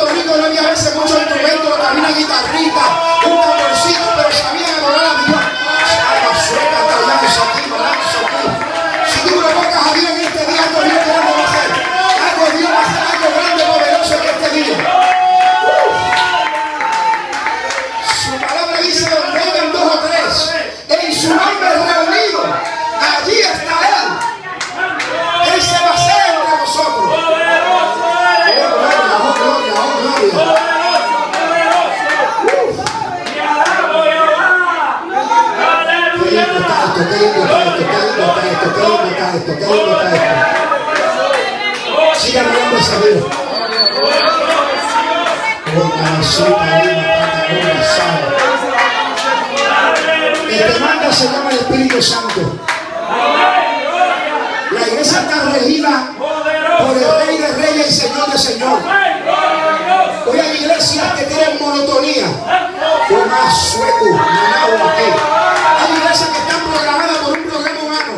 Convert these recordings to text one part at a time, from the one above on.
Puerto Rico no había a veces muchos instrumentos, también una guitarrita. Mi hermana se llama el Espíritu Santo. La iglesia está regida por el Rey de Reyes y Señor de Señor. Hoy hay iglesias que tienen monotonía. Una sueco, Hay iglesias que están programadas por un programa humano.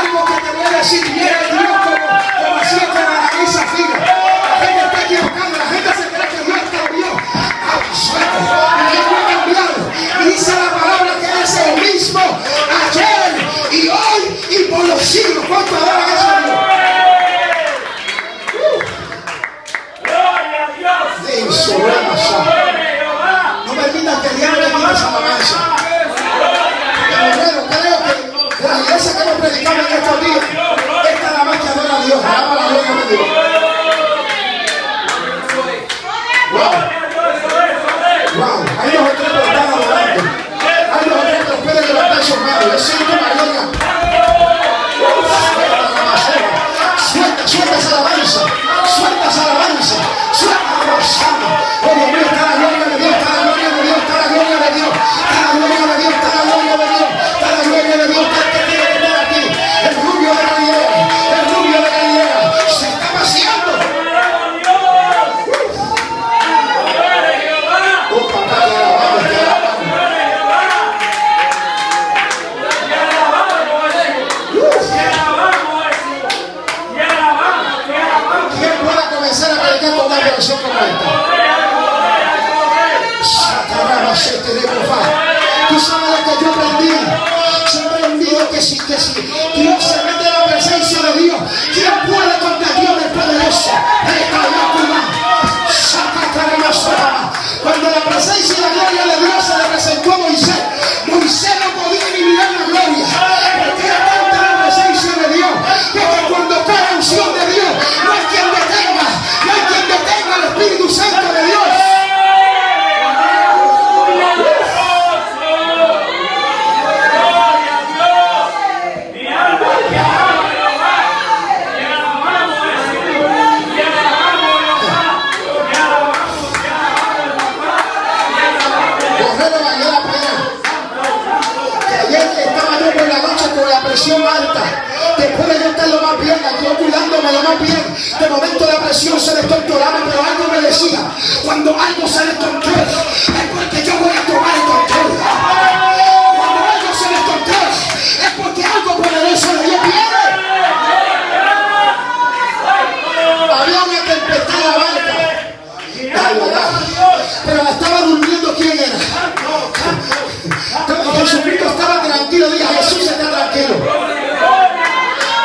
Algo que te voy a decir, a Dios. Esta es la más que adora a Dios. Alaba la gloria de Dios.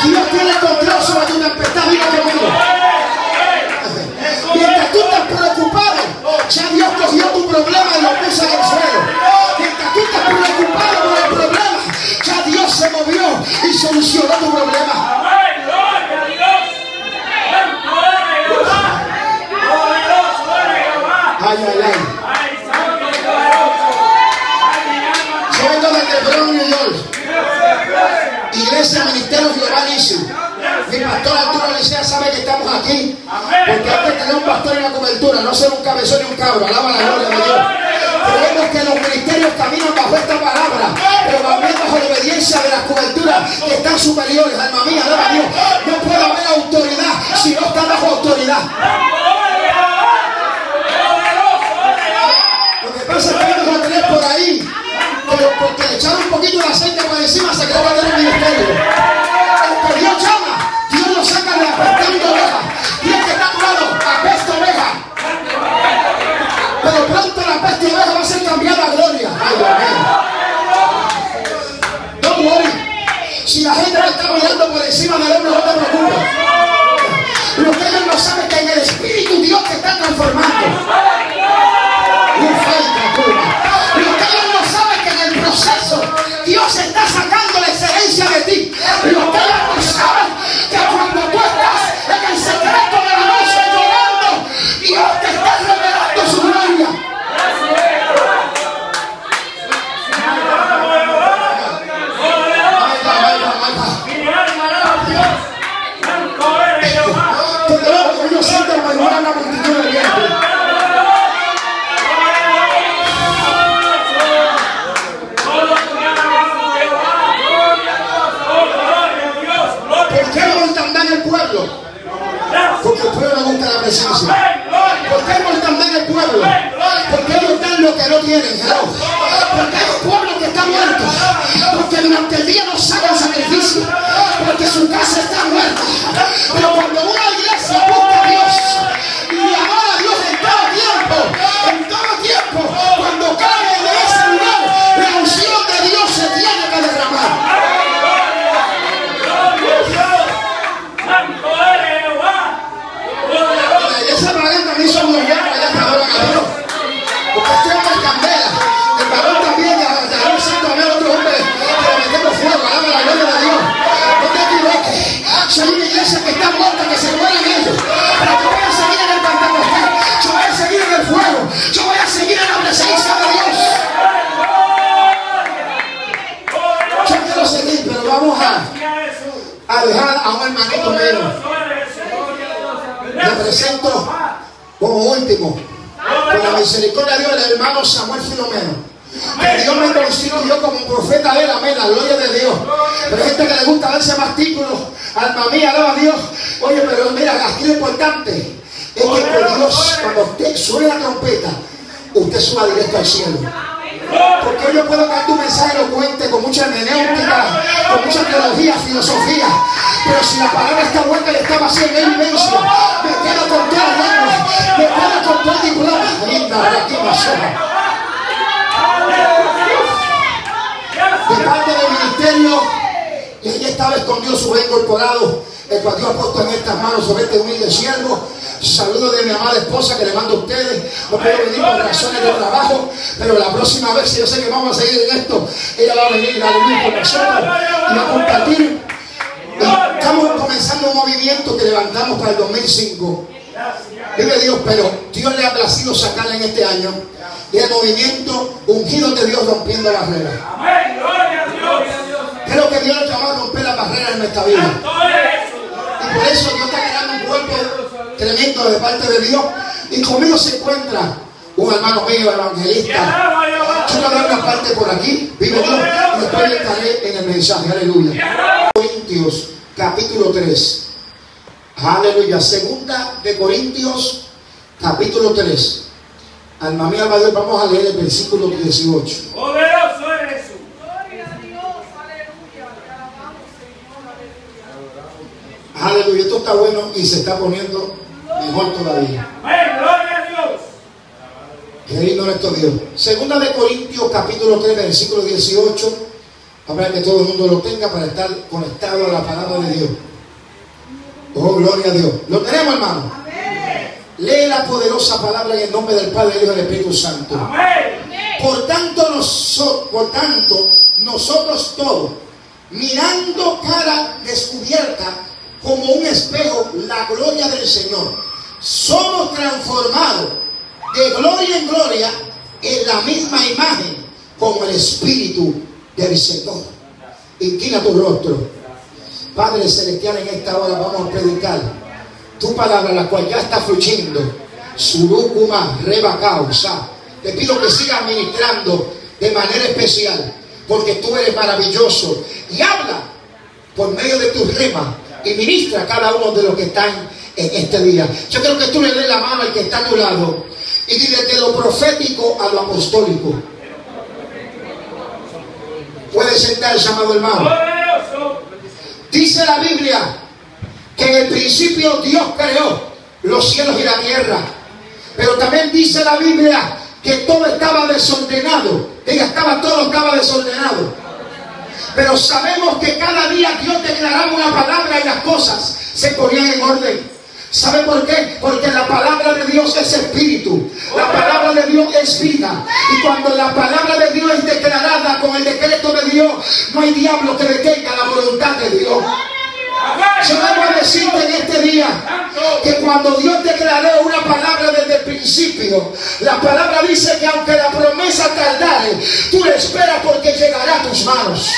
Dios tiene control sobre tu tempestad. Conmigo. Mientras tú estás preocupado, ya Dios cogió tu problema y lo puso en el suelo. Mientras tú estás preocupado por el problema, ya Dios se movió y solucionó tu problema. Ay, ay, ay. Mi pastor Arturo Licea sabe que estamos aquí. Porque hay que tener un pastor en la cobertura, no ser un cabezón ni un cabro. Alaba la gloria de Dios. Creemos que los ministerios caminan bajo esta palabra, pero también bajo la obediencia de las coberturas que están superiores. Alma mía, alaba a Dios. No puede haber autoridad si no está bajo autoridad. Lo que pasa es que vamos a tener por ahí, pero porque le echaron un poquito de aceite por encima se quedó a tener el ministerio. la gente lo está mirando por encima de él, no. porque el pueblo busca la presencia. ¿Por qué no están mal el pueblo? ¿Por qué no están lo que no tienen? Porque hay un pueblo que está muerto. Porque durante el día no sacan sacrificio. Porque su casa está muerta. Que se ellos. Pero yo voy a seguir en el Pentecostés. Yo voy a seguir en el fuego. Yo voy a seguir en la presencia de Dios. Yo quiero seguir, pero vamos a, a dejar a un hermanito mío. Le presento como último, con la misericordia de Dios, el hermano Samuel Filomeno. Que Dios me constituyó como profeta de amén, la gloria de Dios. Pero hay gente que le gusta darse más títulos, alma mía, alaba a Dios. Oye, pero mira, aquí lo importante es que por Dios, cuando usted suene la trompeta, usted suba directo al cielo. Porque yo puedo dar tu mensaje elocuente con mucha hermenéutica, con mucha teología, filosofía. Pero si la palabra está buena y está vacía en evidencia, me quedo con toda la lengua, me quedo con todo el diploma. Linda, aquí De parte del ministerio, allí estaba escondido su buen incorporado, el cual Dios ha puesto en estas manos sobre este humilde siervo. Saludo de mi amada esposa que le mando a ustedes. No puedo venir por razones de trabajo, pero la próxima vez, si yo sé que vamos a seguir en esto, ella va a venir a venir con nosotros y va a compartir. Estamos comenzando un movimiento que levantamos para el 2005. Vive Dios, pero Dios le ha placido sacarla en este año. Y el movimiento ungido de Dios rompiendo barreras. Creo que Dios nos llamó a romper las barreras en nuestra vida. Y por eso Dios está creando un cuerpo tremendo de parte de Dios. Y conmigo se encuentra un hermano mío, evangelista. Yo le doy una parte por aquí, vive Dios, y después estaré en el mensaje. Aleluya. Corintios, capítulo 3. Aleluya. Segunda de Corintios, capítulo 3. Alma mía, Dios, vamos a leer el versículo 18. Poderoso eres tú. Aleluya. Esto está bueno y se está poniendo mejor todavía. Amén. Gloria a Dios. Qué lindo nuestro Dios. Segunda de Corintios, capítulo 3, versículo 18. Para que todo el mundo lo tenga para estar conectado a la palabra de Dios. Oh, gloria a Dios. ¿Lo tenemos, hermano? Lee la poderosa palabra en el nombre del Padre, Hijo y del Espíritu Santo. Amén. Por tanto, noso- por tanto, nosotros todos, mirando cara descubierta como un espejo la gloria del Señor, somos transformados de gloria en gloria en la misma imagen como el Espíritu del Señor. Inclina tu rostro. Padre Celestial, en esta hora vamos a predicar tu palabra, la cual ya está fluyendo. Surúcuma, reba causa. Te pido que sigas ministrando de manera especial, porque tú eres maravilloso. Y habla por medio de tu rema y ministra a cada uno de los que están en este día. Yo creo que tú le des la mano al que está a tu lado y dile de lo profético a lo apostólico. Puede sentarse, amado hermano. Dice la Biblia que en el principio Dios creó los cielos y la tierra. Pero también dice la Biblia que todo estaba desordenado. Diga, estaba todo estaba desordenado. Pero sabemos que cada día Dios declaraba una palabra y las cosas se ponían en orden. ¿Sabe por qué? Porque la palabra de Dios es espíritu. La palabra de Dios es vida. Y cuando la palabra de Dios es declarada con el decreto de Dios, no hay diablo que detenga la voluntad de Dios. Yo debo decirte en este día que cuando Dios declaró una palabra desde el principio, la palabra dice que aunque la promesa tardare, tú la esperas porque llegará a tus manos.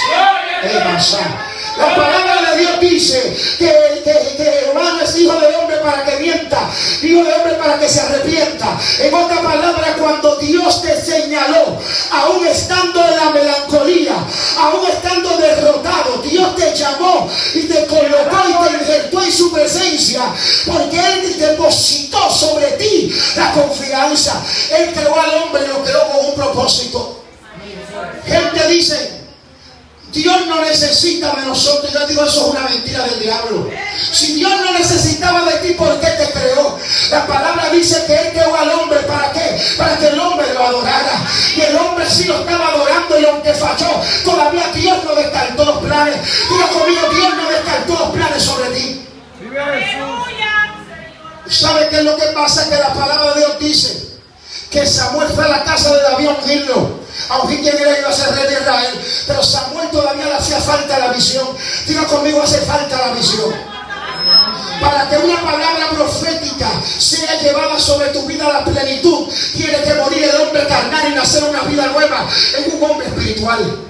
La palabra de Dios dice que, que, que hermano es hijo de hombre para que mienta, hijo de hombre para que se arrepienta. En otra palabra, cuando Dios te señaló, aún estando en la melancolía, aún estando derrotado, Dios te llamó y te colocó y te injertó en su presencia, porque Él depositó sobre ti la confianza. Él creó al hombre y lo creó con un propósito. Gente dice, necesita de nosotros. Yo digo, eso es una mentira del diablo. Si Dios no necesitaba de ti, ¿por qué te creó? La palabra dice que Él creó al hombre. ¿Para qué? Para que el hombre lo adorara. Y el hombre sí lo estaba adorando y aunque falló, todavía Dios no descartó los planes. Diga conmigo, Dios no descartó los planes sobre ti. ¿Sabe qué es lo que pasa? Que la palabra de Dios dice que Samuel fue a la casa de David a ungirlo. A ungir quien era iba a ser rey de Israel. Pero Samuel todavía le hacía falta la visión. Diga conmigo, hace falta la visión. Para que una palabra profética sea llevada sobre tu vida a la plenitud, tiene que morir el hombre carnal y nacer una vida nueva en un hombre espiritual.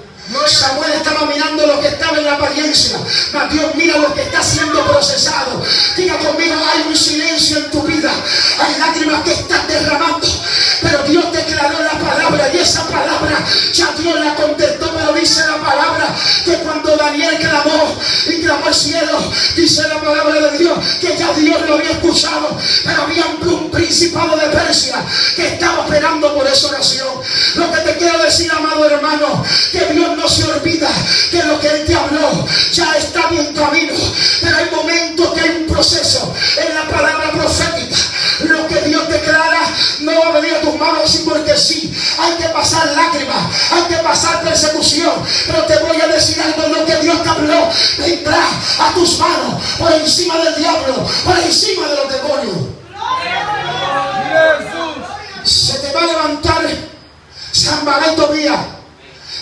Samuel estaba mirando lo que estaba en la apariencia. Mas Dios mira lo que está siendo procesado. Diga conmigo, hay un silencio en tu vida. Hay lágrimas que están derramando. Pero Dios declaró la palabra y esa palabra ya Dios la contestó. Pero dice la palabra que cuando clamó y clamó al cielo, dice la palabra de Dios que ya Dios lo había escuchado. Pero había un principado de Persia que estaba esperando por esa oración. Lo que te quiero decir, amado hermano, que Dios no se olvida que lo que Él te habló ya está bien camino. Pero hay momentos que hay un proceso en la palabra profética. Lo que Dios declara no va a venir a tus manos así porque sí. Hay que pasar lágrimas, hay que pasar persecución. Pero te voy a decir algo, lo que Dios te habló vendrá a tus manos por encima del diablo, por encima de los demonios. Se te va a levantar San Balán Tobías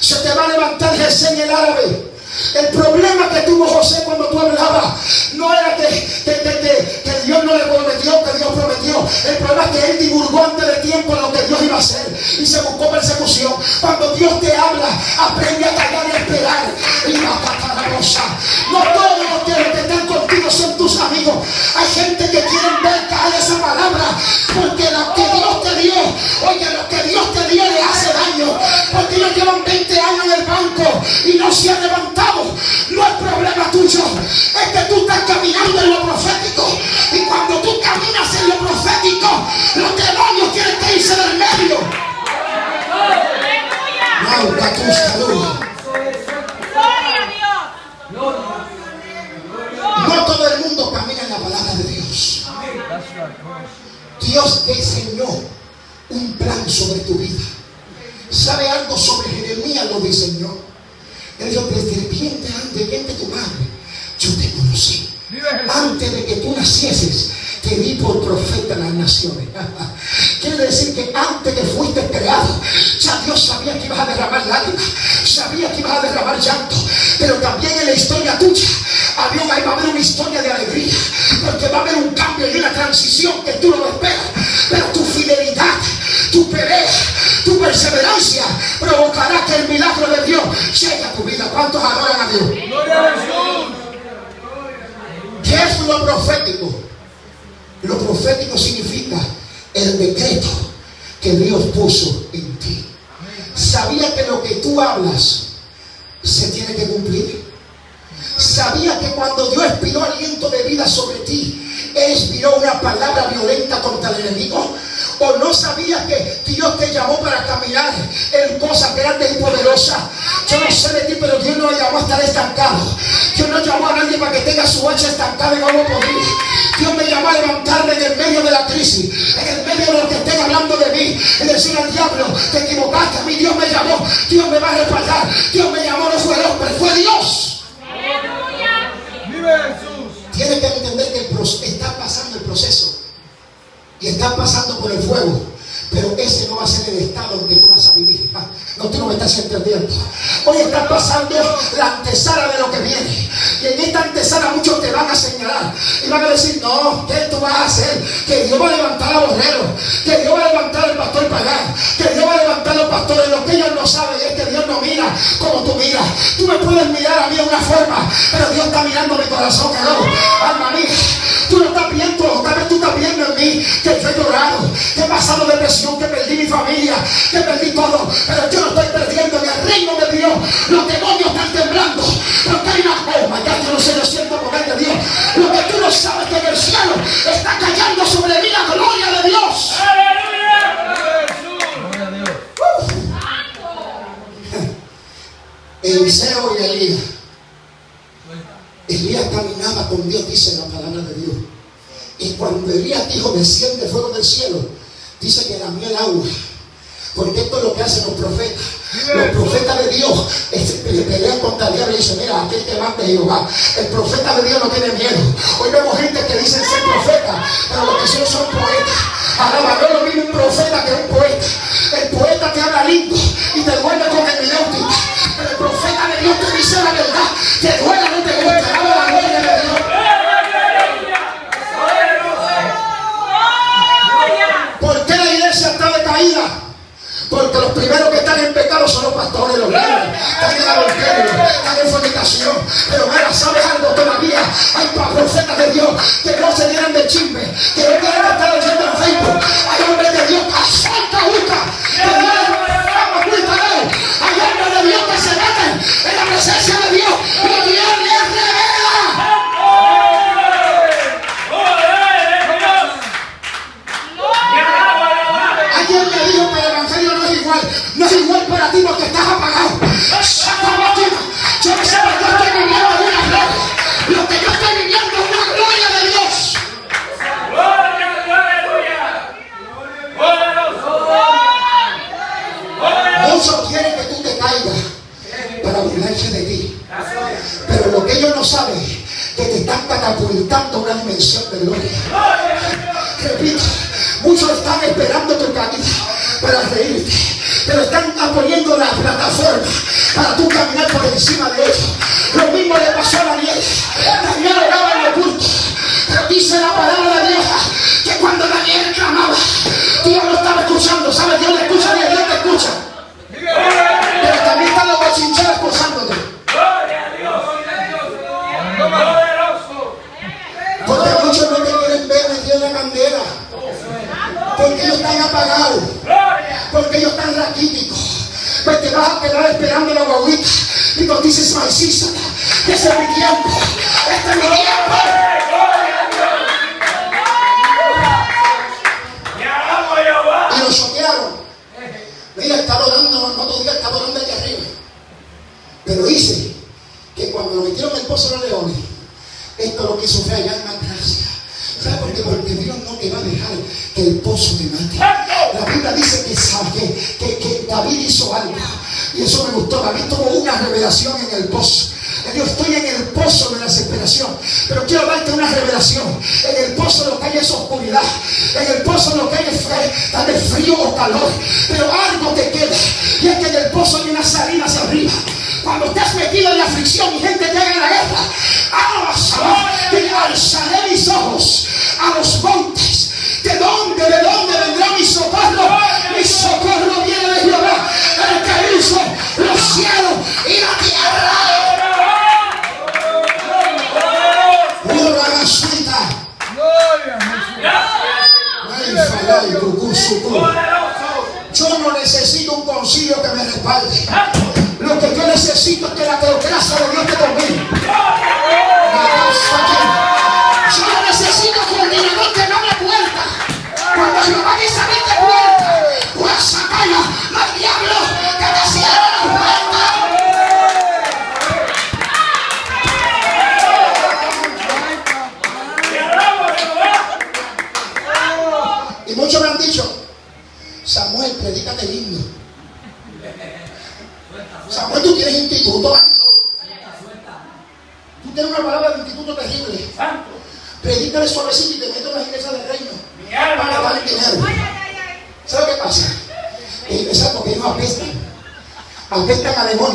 se te va a levantar Jesús el árabe. El problema que tuvo José cuando tú hablabas no era que, que, Dios no le prometió, que Dios prometió. El problema es que él divulgó antes de tiempo lo que Dios iba a hacer y se buscó persecución. Cuando Dios te habla, aprende a callar y a esperar. Y va a la cosa. Diseñó un plan sobre tu vida. ¿Sabe algo sobre Jeremías? Lo diseñó. Él dijo, desde vientre, antes de tu madre, yo te conocí. Antes de que tú nacieses, te vi por profeta en las naciones. Quiere decir que antes que fuiste creado, ya Dios sabía que ibas a derramar lágrimas, sabía que ibas a derramar llanto, pero también en la historia tuya había, va a haber una historia de alegría, perseverancia provocará que el milagro de Dios llegue a tu vida. ¿Cuántos adoran a Dios? ¿Qué es lo profético? Lo profético significa el decreto que Dios puso en ti. Sabía que lo que tú hablas se tiene que cumplir. Sabía que cuando Dios expiró aliento de vida sobre ti, Él expiró una palabra violenta contra el enemigo. O no sabías que Dios te llamó para caminar en cosas grandes y poderosas. Yo no sé de ti, pero Dios no llamó a estar estancado. Dios no llamó a nadie para que tenga su hacha estancada y no lo podría. Dios me llamó a levantarme en el medio de la crisis, en el medio de los que estén hablando de mí, y decir al diablo, te equivocaste, a mí Dios me llamó, Dios me va a respaldar, Dios me llamó, no fue el hombre, fue Dios. Vive Jesús. Tienes que entender que está pasando pasando por el fuego. Pero ese no va a ser el estado donde tú vas a vivir. Ah, no, tú no me estás entendiendo. Hoy está pasando la antesala de lo que viene. Y en esta antesala muchos te van a señalar. Y van a decir, no, ¿qué tú vas a hacer? Que Dios va a levantar a borreros. Que Dios va a levantar al pastor pagán. Que Dios va a levantar a los pastores. Lo que ellos no saben es que Dios no mira como tú miras. Tú me puedes mirar a mí de una forma. Pero Dios está mirando mi corazón, no. Alma mía. Tú no estás viendo, tal vez tú estás viendo en mí que yo he llorado, que he pasado depresión, que perdí mi familia, que perdí todo. Pero yo no estoy perdiendo en el reino de Dios. Los demonios están temblando. Porque hay una forma, ya yo no sé, lo siento poder de Dios. Lo que tú no sabes que en el cielo está cayendo sobre mí la gloria de Dios. Eliseo y Elías con Dios, dice la palabra de Dios. Y cuando Elías dijo, desciende fuego del cielo, dice que lamió el agua. Porque esto es lo que hacen los profetas. Los profetas de Dios este, pelean contra diablo y dicen, mira, aquel que de Jehová. El profeta de Dios no tiene miedo. Hoy vemos gente que dicen ser profeta, pero lo que son son poetas. Ahora no lo mismo un profeta que un poeta. El poeta te habla lindo y te duele con el video verdad. Te duele o no te gusta. Habla la gloria de Dios. ¿Por qué la iglesia está decaída? Porque los primeros que están en pecado son los pastores, los líderes. Están en adulterio, están en fornicación. Pero mira, ¿sabes algo todavía? Hay profetas de Dios que no se llenan de chisme, que no quieren estar oyendo en Facebook. Hay hombres de Dios que asalta, busca, que Dios que se meten en la presencia de Dios y Dios les revela. Ellos están raquíticos. Pues te vas a quedar esperando la guaguita. Y tú dices, maicísala. Ese es mi tiempo. Este es mi tiempo. Y lo choquearon. Mira, estaba orando, no día estaba orando allá arriba. Pero dice que cuando lo metieron en el pozo de los leones, esto lo que hizo fue más gracia. ¿Sabes por qué? Porque Dios no te va a dejar que el pozo te mate. La Biblia dice que, sabe, que, David hizo algo. Y eso me gustó. David tuvo una revelación en el pozo. Yo estoy en el pozo de la desesperación, pero quiero darte una revelación. En el pozo lo que hay es oscuridad. En el pozo lo que hay es tal vez frío o calor. Pero algo te queda. Y es que en el pozo hay una salida hacia arriba. Cuando estás metido en la aflicción y gente te haga la guerra, alaba que alzaré mis ojos a los montes. ¿De dónde, de dónde vendrá? Mi socorro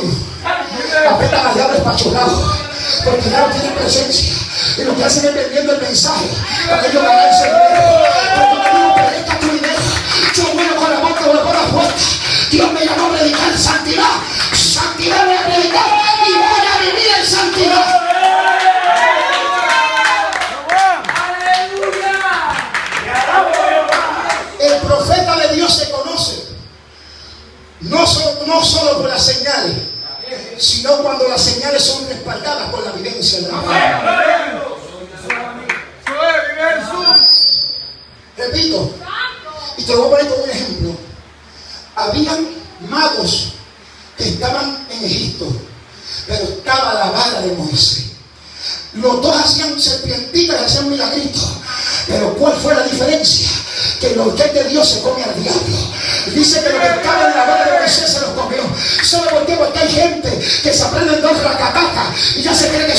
demonios. Apestan a diablos espachurrados. Porque ya no tienen presencia. Y lo que hacen es vendiendo el mensaje. Para ellos ganarse dinero. Pero tu dinero. Yo bueno con la boca con la puerta. Dios me llamó a predicar santidad. Santidad voy a predicar y voy a vivir en santidad. El profeta de Dios se conoce. No, so- no solo por las señales, sino cuando las señales son respaldadas por la evidencia de la. Repito, y te lo voy a poner como un ejemplo. Habían magos que estaban en Egipto, pero estaba la vara de Moisés. Los dos hacían serpientitas y hacían milagritos. Pero ¿cuál fue la diferencia? Que lo que de Dios se come al diablo. Dice que lo que estaba en la boca de Moisés se los comió. ¿Sabe por qué? Porque hay gente que se aprenden dos racatacas y ya se cree que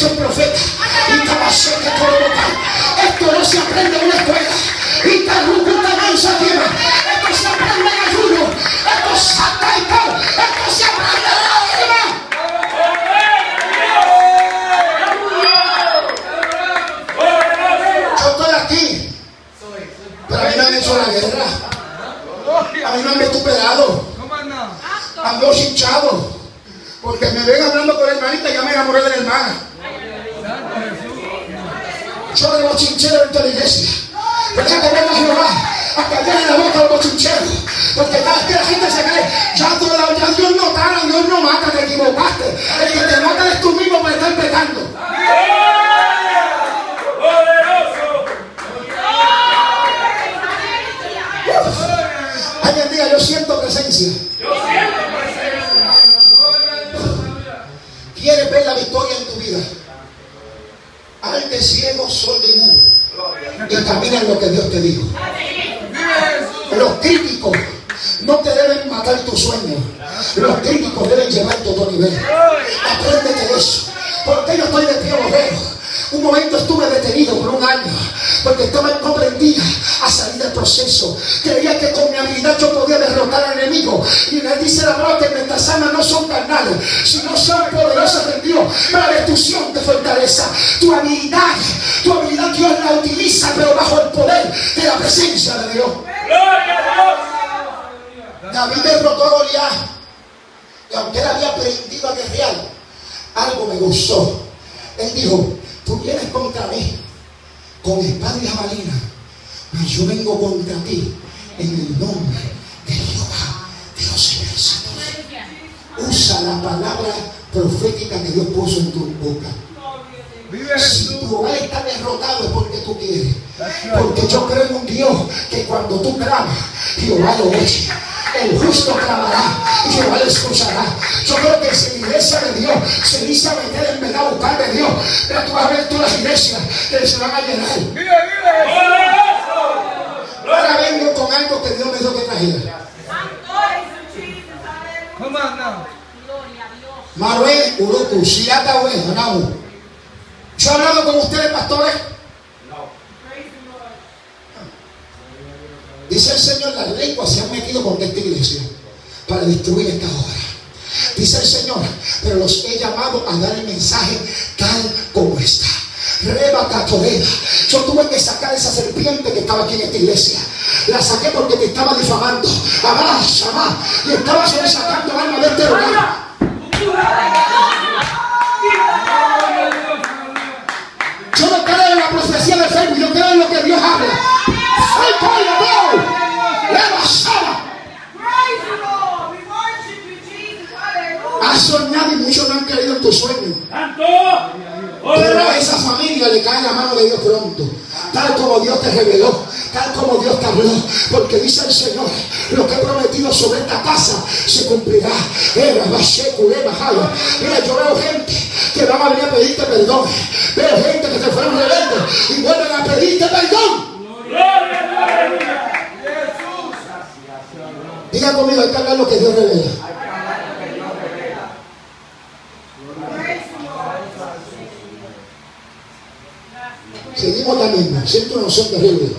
Ante ciego, sol de mundo. Y camina en lo que Dios te dijo. Los críticos no te deben matar tu sueño. Los críticos deben llevarte a otro nivel. Apréndete eso. Porque yo estoy de pie obrero. Un momento estuve detenido por un año porque estaba, no aprendía a salir del proceso. Creía que con mi habilidad yo podía derrotar al enemigo. Y me dice la palabra que nuestras almas no son carnales, sino son poderosas en Dios para la destrucción de fortaleza. Tu habilidad, tu habilidad Dios la utiliza, pero bajo el poder de la presencia de Dios. ¡Gloria a Dios! David derrotó a Goliat. Y aunque él había aprendido a guerrear, algo me gustó. Él dijo, tú vienes contra mí con espada y jabalina, pero yo vengo contra ti en el nombre de Jehová de los ejércitos. Usa la palabra profética que Dios puso en tu boca. Si tu hogar está derrotado es porque tú quieres. Porque yo creo en un Dios que cuando tú clamas, Jehová lo oye el justo clamará y Jehová le escuchará. Yo creo que si la iglesia de Dios se dice a meter en verdad a buscar de Dios, pero tú vas a ver todas las iglesias que se van a llenar. Ahora vengo con algo que Dios me dijo que trajera. Marué, Uruku, Siata, Namu. Yo he hablado con ustedes, pastores. Dice el Señor, las lenguas se han metido con esta iglesia para destruir esta obra. Dice el Señor, pero los he llamado a dar el mensaje tal como está. Reba Catorena. Yo tuve que sacar esa serpiente que estaba aquí en esta iglesia. La saqué porque te estaba difamando. Abá, Shabá. Y estaba sacando alma de este lugar. Yo no creo en la profecía de Facebook, yo creo en le cae la mano de Dios pronto. Tal como Dios te reveló, tal como Dios te habló. Porque dice el Señor, lo que he prometido sobre esta casa se cumplirá. Mira, yo veo gente que van a venir a pedirte perdón. Veo gente que se fueron rebeldes y vuelven a pedirte perdón. Diga conmigo, hay que hablar lo que Dios revela. Seguimos la misma. Siento una noción terrible.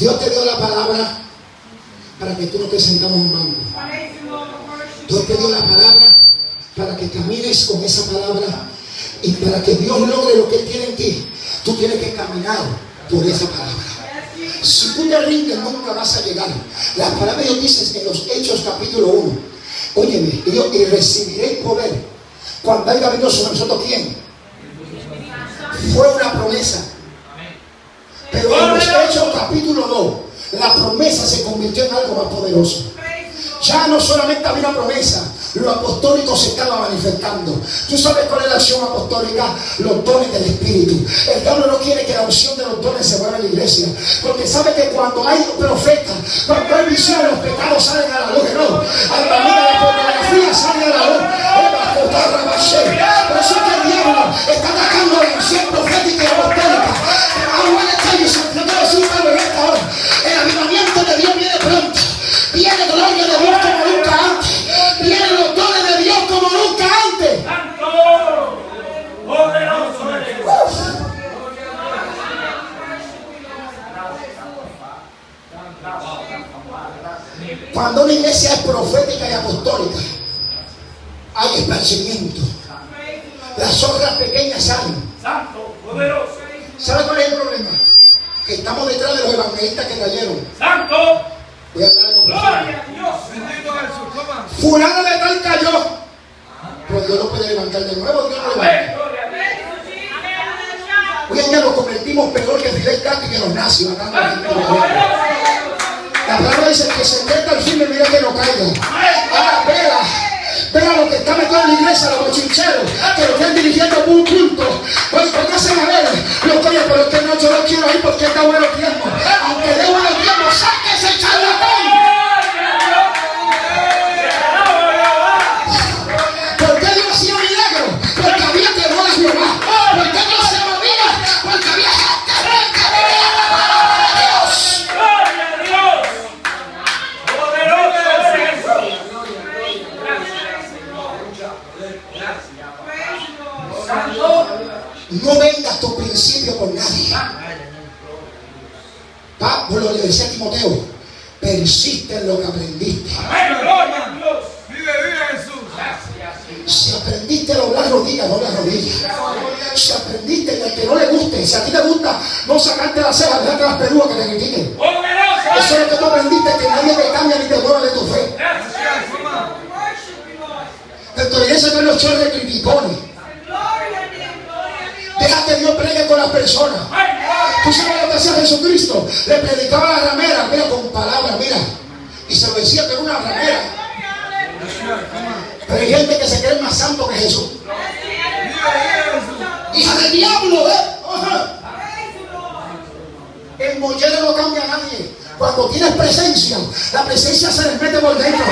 Dios te dio la palabra para que tú no te sentamos en banco. Dios te dio la palabra para que camines con esa palabra y para que Dios logre lo que Él quiere en ti. Tú tienes que caminar por esa palabra. Si tú te rindes, nunca vas a llegar. La palabra de Dios dice en los Hechos capítulo 1. Óyeme, y, yo, y recibiréis poder. Cuando haya venido sobre nosotros, ¿quién? Fue una promesa. Pero en los Hechos capítulo 2, la promesa se convirtió en algo más poderoso. Ya no solamente había una promesa, lo apostólico se estaba manifestando. ¿Tú sabes cuál es la acción apostólica? Los dones del Espíritu. El diablo no quiere que la unción de los dones se mueva en la iglesia. Porque sabe que cuando hay profeta, cuando hay visión, los pecados salen a la luz. No, a la de la pornografía sale a la luz. Es que el diablo está atacando la unción profética y apostólica. El avivamiento de Dios viene pronto. Viene gloria de Dios como nunca antes. Vienen los dones de Dios como nunca antes. Cuando una iglesia es profética y apostólica, hay esparcimiento. Las zorras pequeñas salen. Santo. Poderoso. ¿Sabe cuál es el problema? Que estamos detrás de los evangelistas que cayeron. Santo. Voy a hablar de conclusión. Gloria a Dios. Fulano de tal cayó. Pero Dios lo puede levantar de nuevo. Dios lo levanta. A. Hoy en día nos convertimos peor que Fidel Castro y que los nazis. a la. La palabra dice que se meta al firme, mira que no caiga. Ahora vela, vela lo que está metido en la iglesia, los bochincheros, que lo están dirigiendo un culto. Pues pónganse a ver, lo que oye, pero este no, yo lo quiero ahí porque está bueno tiempo. Aunque dé buenos tiempos, sáquese el charlatán. En lo que aprendiste. Amén. Gloria a Dios. Si aprendiste a doblar rodillas, dobla rodillas. Si aprendiste y al que no le guste, si a ti te gusta no sacarte las cejas, dejarte las peludas que te critiquen. Eso es lo que tú aprendiste, que nadie te cambia ni te mueva de tu fe. Dentro de iglesia no hay los chorros de criticones. Deja que Dios pregue con las personas. ¿Tú sabes lo que hacía Jesucristo? Le predicaba a la ramera, mira, con palabras, mira. Y se lo decía que era una ramera. Pero hay gente que se cree más santo que Jesús. Hija del diablo, ¿eh? El mollero no cambia a nadie. Cuando tienes presencia, la presencia se les mete por dentro.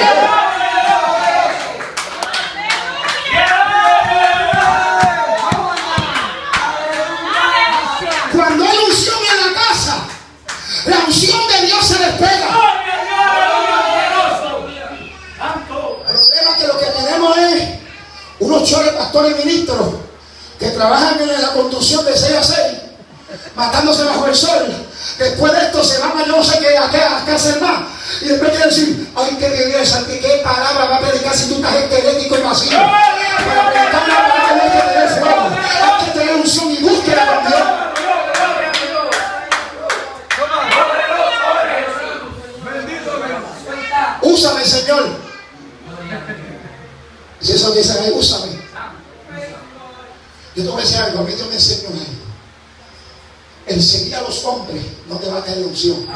Chores pastores y ministros que trabajan en la construcción de 6 a 6, matándose bajo el sol. Después de esto se van a no sé qué, a qué, hacer más. Y después quieren decir, ay, qué iglesia, ¿qué, qué palabra va a predicar si tú estás esquelético y vacío? Para predicar una palabra hay que tener fuego, hay que tener unción y búsqueda con Dios. Úsame, Señor. Si eso dice ahí, úsame. Yo te voy decir algo, mí Dios me enseñó algo. El seguir a los hombres no te va a traer unción.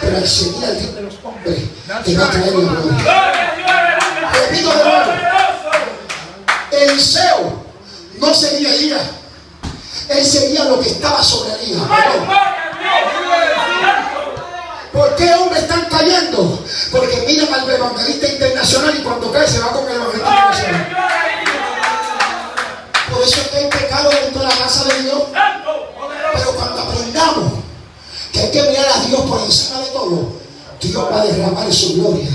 Pero el seguir al Dios de los hombres te va a traer la gloria. Repito de nuevo. Eliseo no seguía Elías. Él seguía lo que estaba sobre Elías. ¿Por qué hombres están cayendo? Porque miran al evangelista internacional y cuando cae se va con el evangelista internacional. Por eso es que hay pecado dentro de la casa de Dios. Pero cuando aprendamos que hay que mirar a Dios por encima de todo, Dios va a derramar su gloria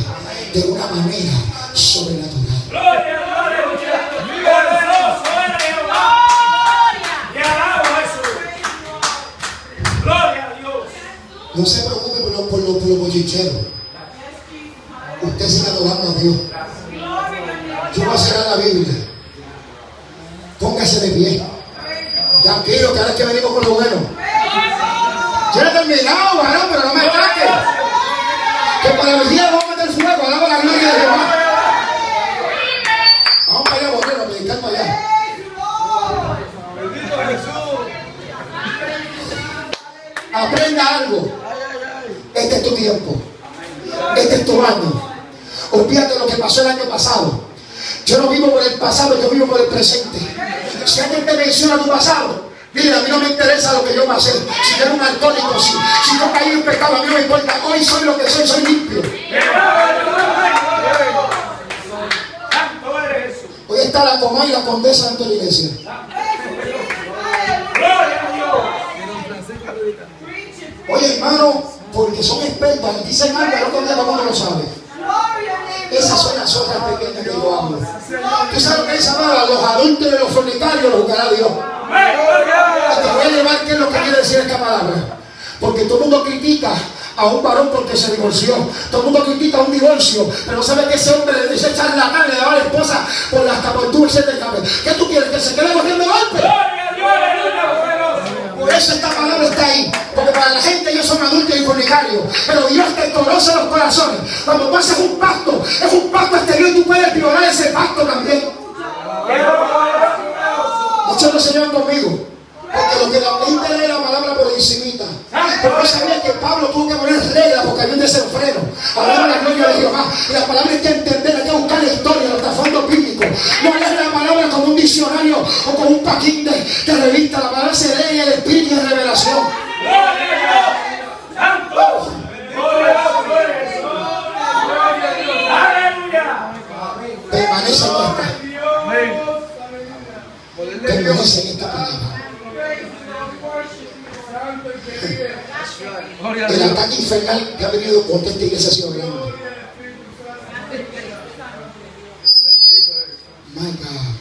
de una manera sobrenatural. No se preocupe por los, por por los bochincheros. Usted sigue adorando a Dios. Yo voy a la Biblia. Póngase de pie. Tranquilo, que ahora que venimos con lo bueno. No he terminado, varón, pero no me ataque. Que para el día vamos a meter fuego, alaba la gloria de Jehová. Vamos para allá, borrero, predicar para allá. Aprenda algo. Este es tu tiempo. Este es tu año. Olvídate lo que pasó el año pasado. Yo no vivo por el pasado, yo vivo por el presente. Si alguien te menciona tu pasado, dile, a mí no me interesa lo que yo pasé. Si yo era un alcohólico, si, si yo caí en pecado, a mí no me importa. Hoy soy lo que soy, soy limpio. Hoy está la coma y la condesa dentro de la iglesia. Oye, hermano, porque son expertos, dicen algo, el otro todo el mundo lo sabe. Esas son las otras pequeñas que yo hablo. ¿Tú sabes lo que dice amada? Los adultos de los fornicarios los juzgará Dios. Te voy a llevar qué es lo que quiere decir esta palabra. Porque todo el mundo critica a un varón porque se divorció. Todo el mundo critica un divorcio. Pero no sabe que ese hombre le dice echar la mano le daba a la esposa por las caporturas de cabeza. ¿Qué tú quieres? ¿Que se quede corriendo golpe? Por eso esta palabra está ahí. Porque para la gente ellos son adultos y fornicarios. Pero Dios te conoce los corazones. Cuando tú haces un pacto, es un pacto exterior, tú puedes violar ese pacto también. Muchos no conmigo. Porque lo que la gente lee la palabra por encimita. No sabía que Pablo tuvo que poner reglas porque había un desenfreno. Hablaba la gloria de Jehová. Y la palabra hay que entender, hay que buscar la historia, los trasfondos bíblicos. No leer la palabra como un diccionario o como un paquín de, de revista. La palabra se lee en el espíritu de revelación. Gloria a Dios. Santo. Gloria a Dios. Gloria a Dios. Aleluya. Permanece en esta. Permanece en esta palabra. El ataque infernal que ha venido contra esta iglesia ha sido grande. My God.